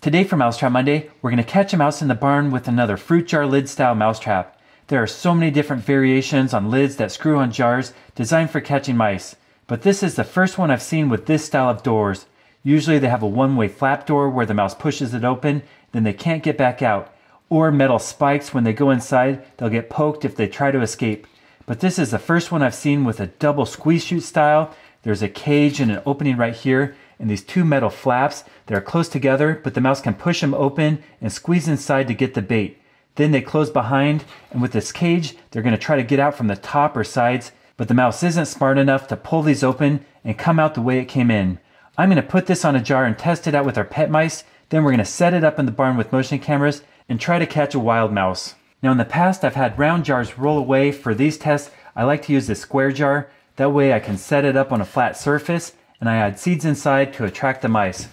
Today for Mousetrap Monday, we're going to catch a mouse in the barn with another fruit jar lid style mousetrap. There are so many different variations on lids that screw on jars designed for catching mice, but this is the first one I've seen with this style of doors. Usually they have a one-way flap door where the mouse pushes it open, then they can't get back out, or metal spikes when they go inside, they'll get poked if they try to escape. But this is the first one I've seen with a double squeeze chute style. There's a cage and an opening right here, and these two metal flaps that are close together, but the mouse can push them open and squeeze inside to get the bait. Then they close behind, and with this cage, they're going to try to get out from the top or sides, but the mouse isn't smart enough to pull these open and come out the way it came in. I'm going to put this on a jar and test it out with our pet mice, then we're going to set it up in the barn with motion cameras and try to catch a wild mouse. Now in the past, I've had round jars roll away. For these tests, I like to use this square jar. That way I can set it up on a flat surface and I add seeds inside to attract the mice.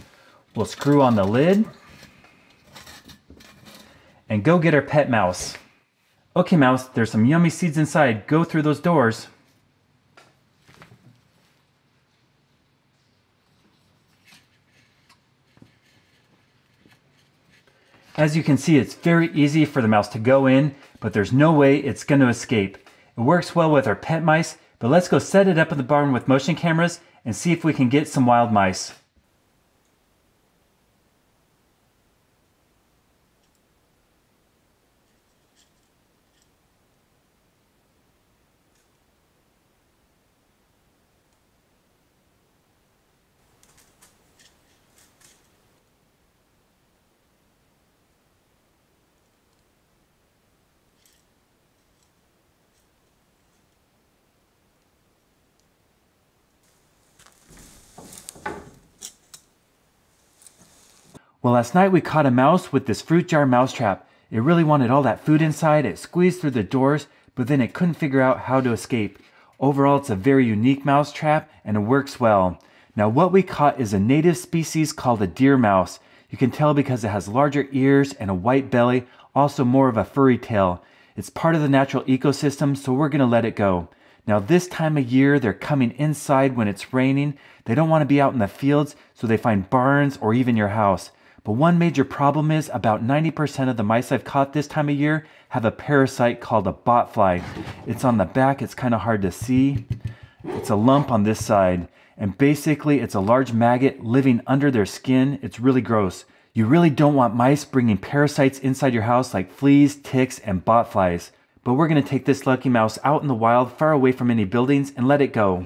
We'll screw on the lid and go get our pet mouse. Okay mouse, there's some yummy seeds inside. Go through those doors. As you can see, it's very easy for the mouse to go in, but there's no way it's going to escape. It works well with our pet mice, but let's go set it up in the barn with motion cameras and see if we can get some wild mice. Well, last night we caught a mouse with this fruit jar mousetrap. It really wanted all that food inside. It squeezed through the doors, but then it couldn't figure out how to escape. Overall, it's a very unique mousetrap and it works well. Now, what we caught is a native species called a deer mouse. You can tell because it has larger ears and a white belly, also more of a furry tail. It's part of the natural ecosystem, so we're going to let it go. Now, this time of year, they're coming inside when it's raining. They don't want to be out in the fields, so they find barns or even your house. But one major problem is about 90% of the mice I've caught this time of year have a parasite called a botfly. It's on the back, it's kind of hard to see. It's a lump on this side. And basically, it's a large maggot living under their skin. It's really gross. You really don't want mice bringing parasites inside your house like fleas, ticks, and botflies. But we're going to take this lucky mouse out in the wild, far away from any buildings, and let it go.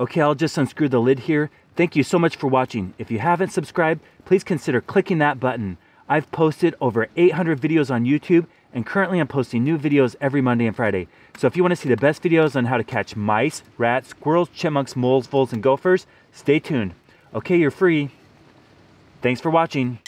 Okay, I'll just unscrew the lid here. Thank you so much for watching. If you haven't subscribed, please consider clicking that button. I've posted over 800 videos on YouTube and currently I'm posting new videos every Monday and Friday. So if you want to see the best videos on how to catch mice, rats, squirrels, chipmunks, moles, voles, and gophers, stay tuned. Okay, you're free. Thanks for watching.